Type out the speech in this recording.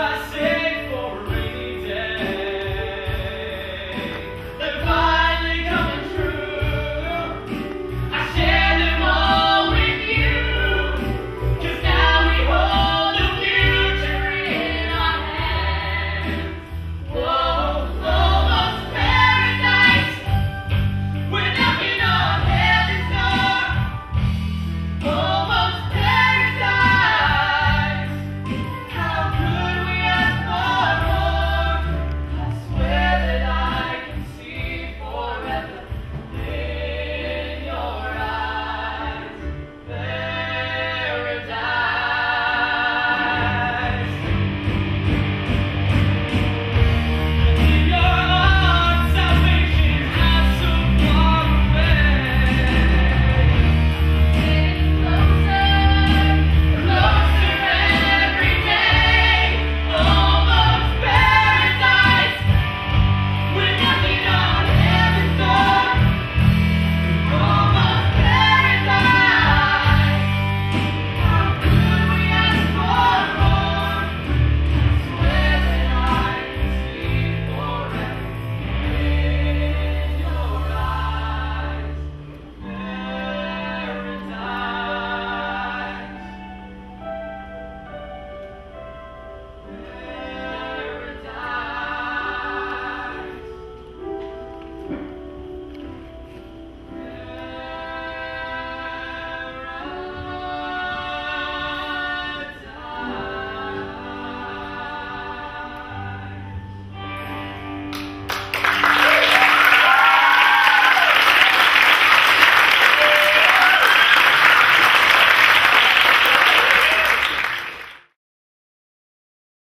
I see.